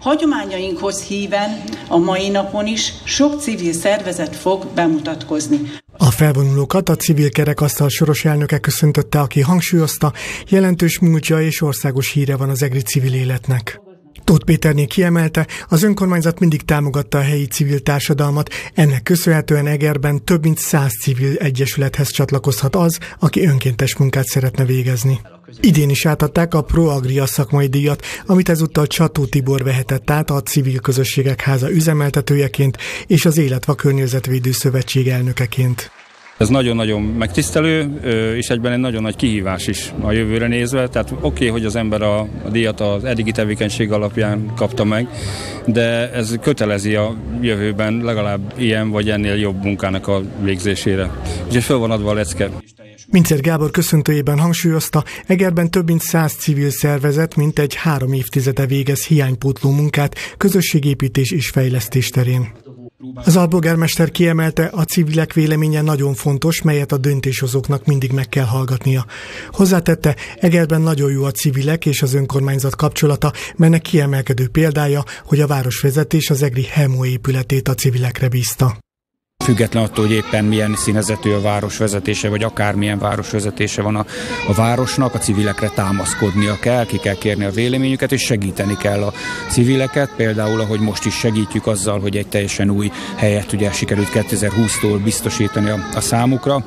Hagyományainkhoz híven a mai napon is sok civil szervezet fog bemutatkozni. A felvonulókat a civil kerekasztal soros elnöke köszöntötte, aki hangsúlyozta, jelentős múltja és országos híre van az egri civil életnek. Tóth Péterné kiemelte, az önkormányzat mindig támogatta a helyi civil társadalmat, ennek köszönhetően Egerben több mint száz civil egyesülethez csatlakozhat az, aki önkéntes munkát szeretne végezni. Idén is átadták a ProAgria szakmai díjat, amit ezúttal Csató Tibor vehetett át a Civil Közösségek Háza üzemeltetőjeként és az Életva Környezetvédő Szövetség elnökeként. Ez nagyon-nagyon megtisztelő, és egyben egy nagyon nagy kihívás is a jövőre nézve. Tehát oké, okay, hogy az ember a, a díjat az eddigi tevékenység alapján kapta meg, de ez kötelezi a jövőben legalább ilyen vagy ennél jobb munkának a végzésére. Úgyhogy föl van adva a lecke. Mincer Gábor köszöntőjében hangsúlyozta, Egerben több mint száz civil szervezet, mint egy három évtizede végez hiánypótló munkát közösségépítés és fejlesztés terén. Az alpolgármester kiemelte, a civilek véleménye nagyon fontos, melyet a döntéshozóknak mindig meg kell hallgatnia. Hozzátette, Egerben nagyon jó a civilek és az önkormányzat kapcsolata, melynek kiemelkedő példája, hogy a városvezetés az EGRI HEMO épületét a civilekre bízta. Független attól, hogy éppen milyen színezetű a város vezetése, vagy akármilyen város vezetése van a, a városnak, a civilekre támaszkodnia kell, ki kell kérni a véleményüket, és segíteni kell a civileket. Például, ahogy most is segítjük azzal, hogy egy teljesen új helyet ugye sikerült 2020-tól biztosítani a, a számukra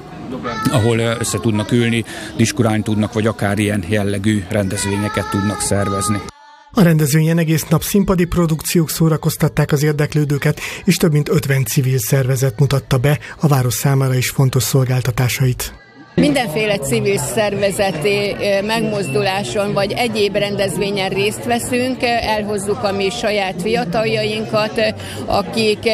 ahol össze tudnak ülni, diskurálni tudnak, vagy akár ilyen jellegű rendezvényeket tudnak szervezni. A rendezvényen egész nap színpadi produkciók szórakoztatták az érdeklődőket, és több mint 50 civil szervezet mutatta be a város számára is fontos szolgáltatásait. Mindenféle civil szervezeti megmozduláson vagy egyéb rendezvényen részt veszünk, elhozzuk a mi saját fiataljainkat, akik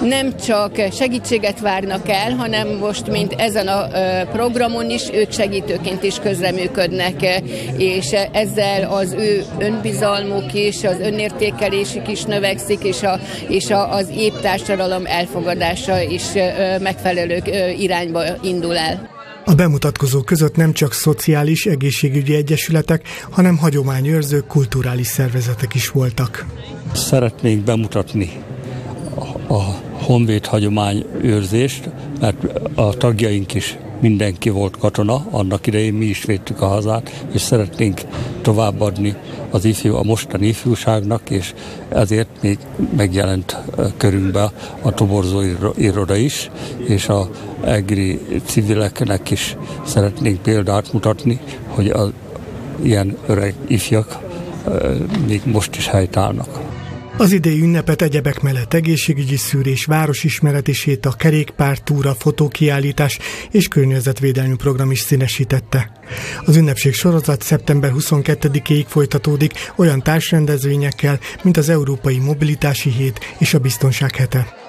nem csak segítséget várnak el, hanem most, mint ezen a programon is, ők segítőként is közreműködnek, és ezzel az ő önbizalmuk is, az önértékelésük is növekszik, és, a, és a, az épp társadalom elfogadása is megfelelő irányba indul el. A bemutatkozók között nem csak szociális, egészségügyi egyesületek, hanem hagyományőrző, kulturális szervezetek is voltak. Szeretnénk bemutatni a honvéd hagyományőrzést, mert a tagjaink is mindenki volt katona, annak idején mi is védtük a hazát, és szeretnénk továbbadni az ifjú, a mostani ifjúságnak, és ezért még megjelent körünkbe a toborzó iroda is, és a egri civileknek is szeretnénk példát mutatni, hogy az ilyen öreg ifjak még most is helytállnak. Az idei ünnepet egyebek mellett egészségügyi szűrés, városismereti séta, kerékpártúra, fotókiállítás és környezetvédelmi program is színesítette. Az ünnepség sorozat szeptember 22-ig folytatódik olyan társrendezvényekkel, mint az Európai Mobilitási Hét és a Biztonság hete.